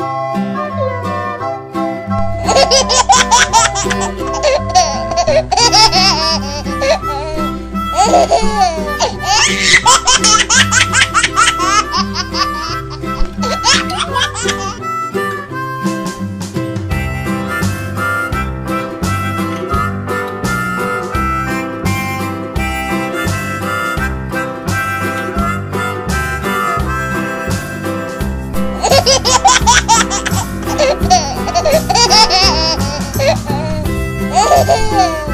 Ha ha ha ha! ねえ。